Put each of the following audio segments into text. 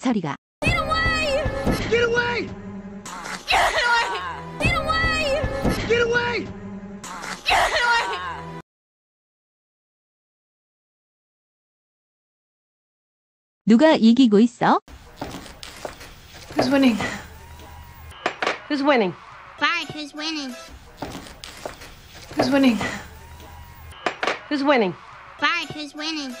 서리가 Get away! Get away! Get away! Get away! Get away! Get away! 누가 이기고 있어? Who's winning? Who's winning? Bart, who's winning? Who's winning? Who's winning? Bart, who's winning?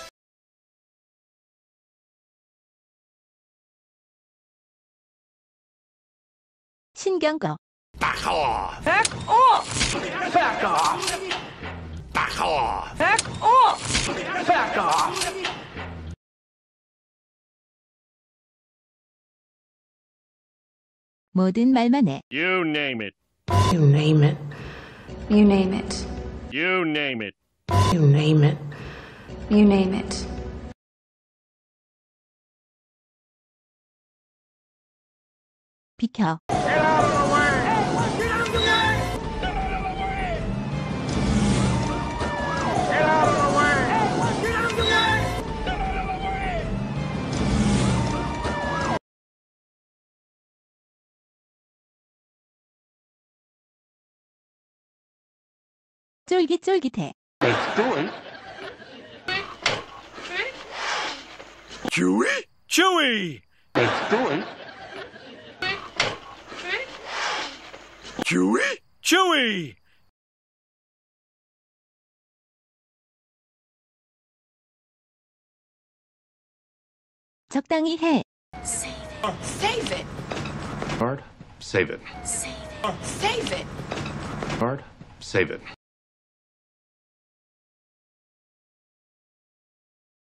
신경 꺼. Back off! Back off! Back off! Back off! Back off! Back off! 모든 말만 해. You name it. You name it. You name it. You name it. You name it. You name it. 비켜. 쫄깃쫄깃해. Chewie? Chewie! Chewie? Chewie! 적당히 해. Save it. Bart, save it. Save it. Save it. Bart, save it.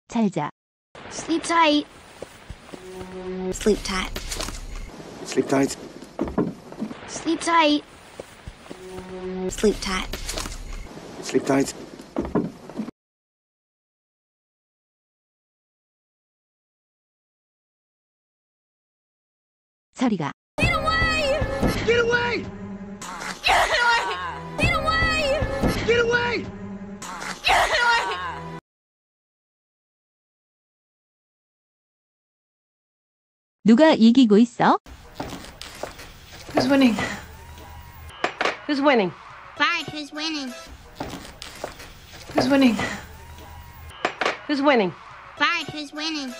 잘 자. Sleep tight. Sleep tight. Sleep tight. Sleep tight. Sleep tight. Sleep tight. 서리가 Get away! Get away! Get away! 누가 이기고 있어? Who's winning? Who's winning? Bart, who's winning? Who's winning? Who's winning? Bart, who's winning?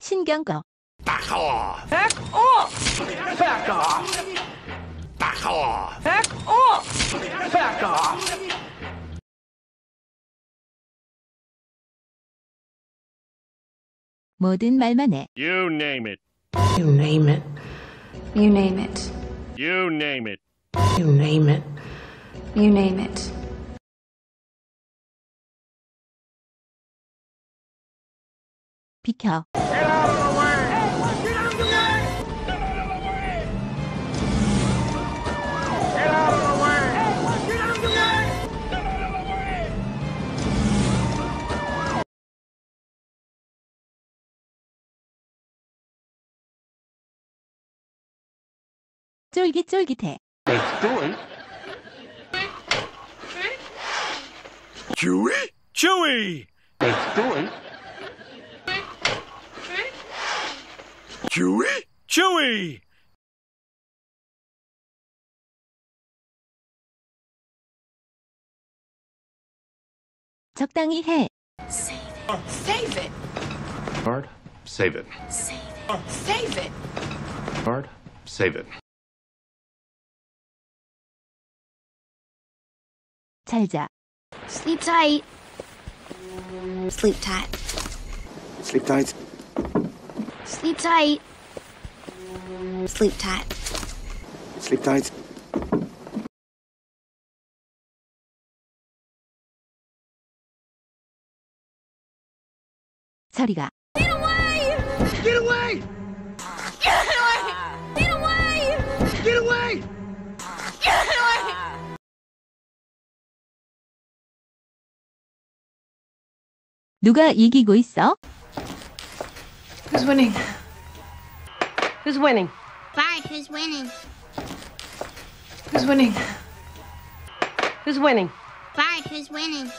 신경 꺼. Back off! Back off! Back off! Back off! Back off! Back off! 모든 말만 해. You name it. You name it. You name it. You name it. You name it. You name it. 비켜. 쫄깃쫄깃해. Chewie? Chewie! Chewie? Chewie! 적당히 해. Save it. Save it. Bart, save it. Save it. Save it. Bart, save it. 잘 자. Sleep tight. Sleep tight. Sleep tight. Sleep tight. Sleep tight. Sleep tight. 서리가 Get away! Get away! Get away! 누가 이기고 있어? Who's winning? Who's winning? Bye, who's winning? Who's winning? Who's winning? Bye, who's winning?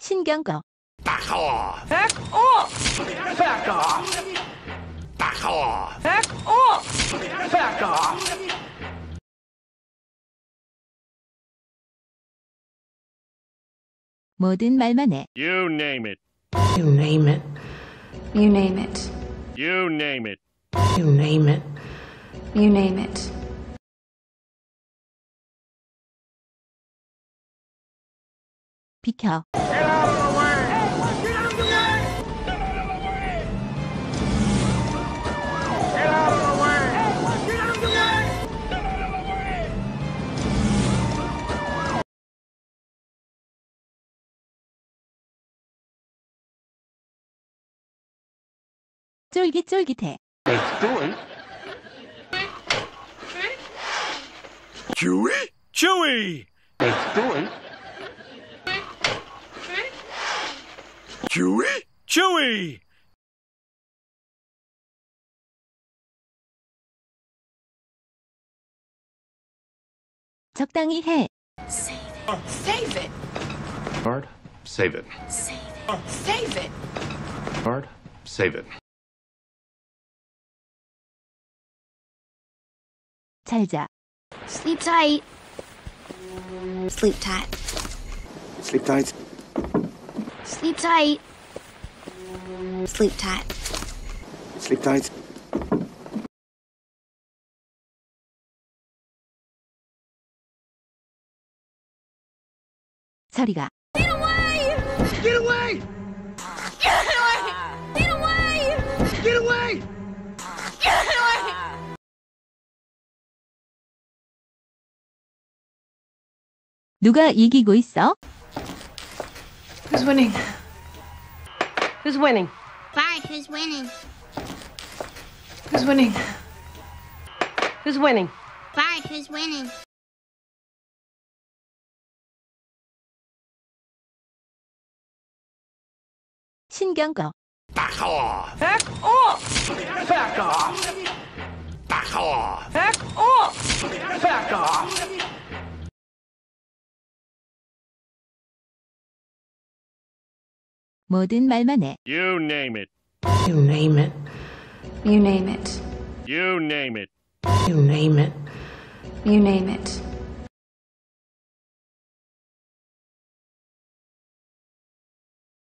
신경거 Back off! Back off! Back off! Back off! Back off! Back off! 모든 말만 해. You name it. You name it. You name it. You name it. You name it. You name it. 비켜, 쫄깃쫄깃해. It's doing. Chewie? Chewy! It's doing. Chewie? Chewy! 적당히 해. Save it. Save it. Hard. Save it. Save it. Save it. Hard. Save it. 잘 자. Sleep tight. Sleep tight. Sleep tight. Sleep tight. Sleep tight. Sleep tight. 서리가. Get away! Get away! Get away! 누가 이기고 있어? Who's winning? Who's winning? Bart, who's winning? Who's winning? Who's winning? Bart, who's winning? 신경거, Back off! Back off! Back off! Back off! Back off! Back off! 모든 말만 해. You name it. You name it. You name it. You name it. You name it. You name it.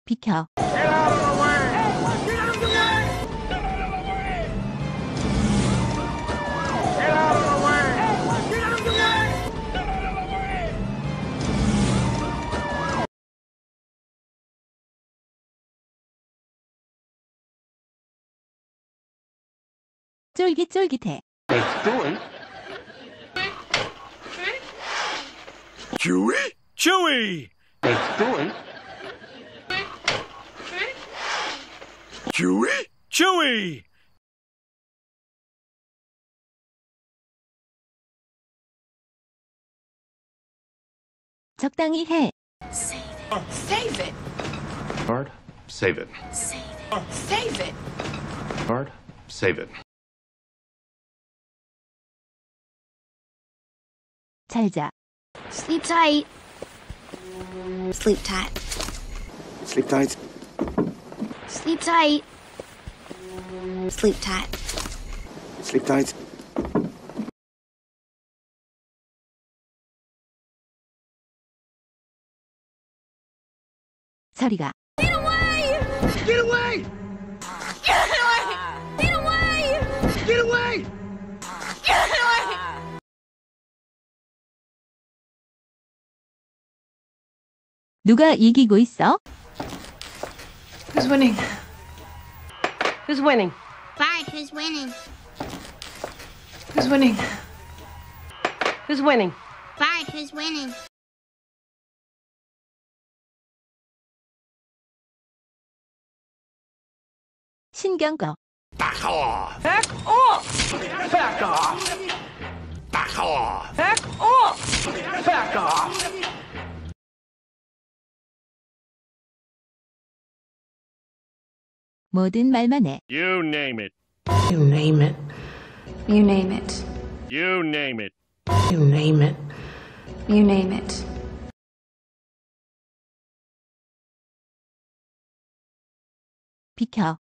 비켜, 쫄깃쫄깃해. It's doing. Chewie? Chewy! It's doing. Chewie? Chewy! 적당히 해. Save it. Save it. Hard. Save it. Save it. Save it. Hard. Save it. 잘 자. Sleep tight. Sleep tight. Sleep tight. Sleep tight. Sleep tight. Sleep tight. 서리가. Get away! Get away! Get away! 누가 이기고 있어? Who's winning? Who's winning? Bart, who's winning? Who's winning? Who's winning? Bart, who's winning? 신경거, Back off! Back off! Back off! Back off! Back off! Back off! 뭐든 말만 해. You name it. You name it. You name it. You name it. You name it. You name it. 비켜.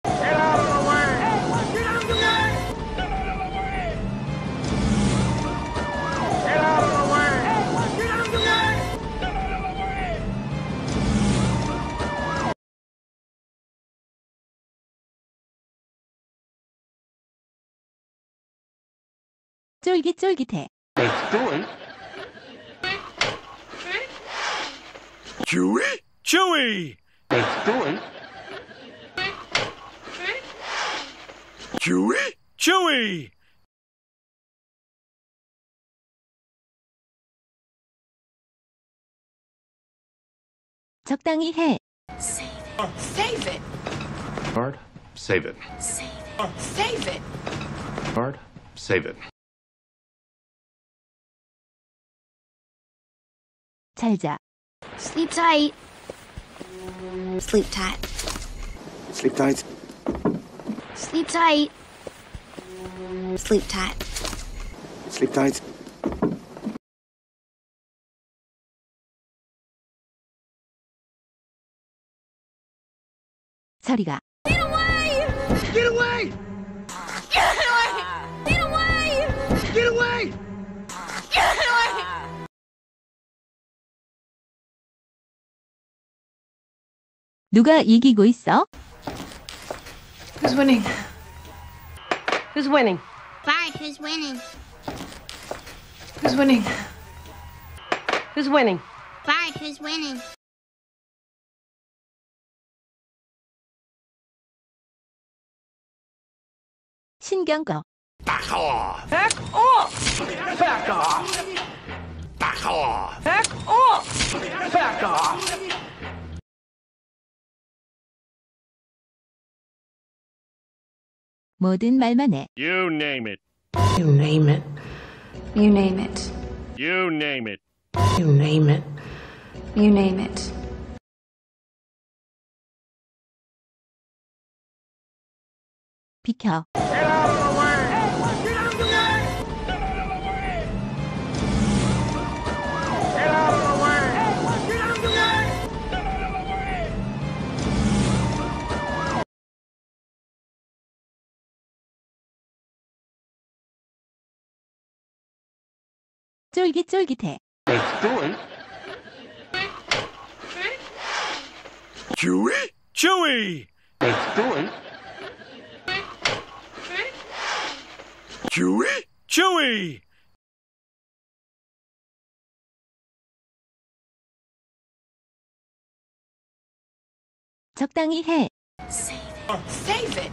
쫄깃쫄깃해. It's doing. Chewie? Chewie! It's doing. Chewie? Chewie! 적당히 해. Save it. Save it. Hard. Save it. Save it. Save it. Hard. Save it. 잘 자. Sleep tight. Sleep tight. Sleep tight. Sleep tight. Sleep tight. Sleep tight. Get away! Get away! 누가 이기고 있어? Who's winning? Who's winning? Bart, who's winning? Who's winning? Who's winning? Bart, who's winning? 신경 꺼. Back off. Back off! Back off. Back off. Back off! Back off. 뭐든 말만 해. You name it. You name it. You name it. You name it. You name it. You name it. 비켜. 쫄깃쫄깃해. It's doing. Chewie? Chewie! It's doing. Chewie? Chewie! 적당히 해. Save it. Save it.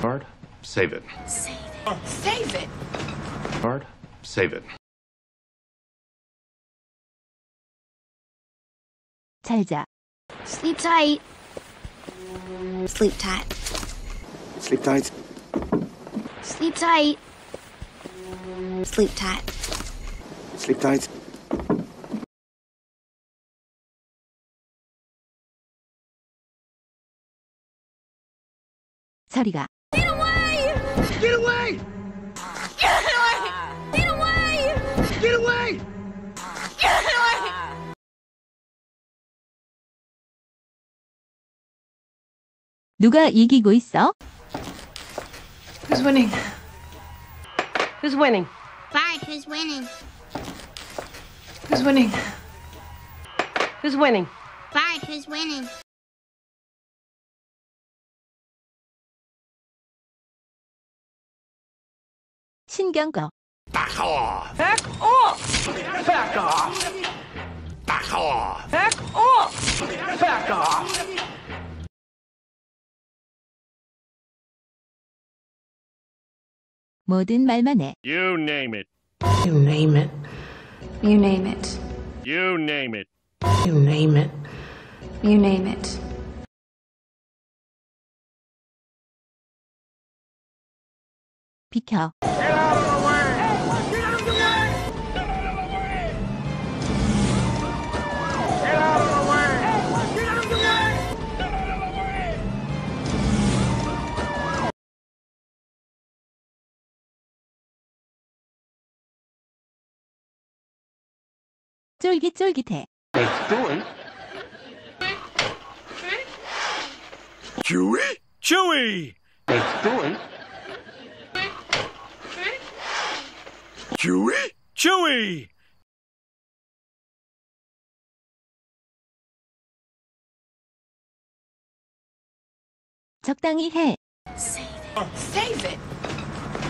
Hard. Save it. Save it. Save it. Hard. Save it. 잘 자. Sleep tight. Sleep tight. Sleep tight. Sleep tight. Sleep tight. Sleep tight. 서리가. Get away! Get away! Get away! 누가 이기고 있어? Who's winning? Who's winning? Bart, who's winning? Who's winning? Who's winning? Bart, who's winning? 신경 꺼. Back off. Back off! Back off. Back off. Back off! Back off. 뭐든 말만 해. You name it. You name it. You name it. You name it. You name it. You name it. 비켜. 쫄깃쫄깃해. It's doing. Chewie? Chewie! Hey, Stewie. Chewie? Chewie! 적당히 해. Save it. Save it.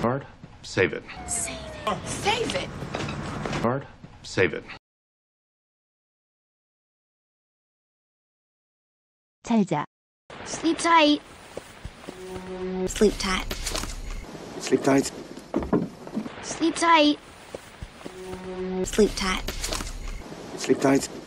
Card. Save it. Save it. Save it. Card. Save it. 잘 자. Sleep tight. Sleep tight. Sleep tight. Sleep tight. Sleep tight. Sleep tight.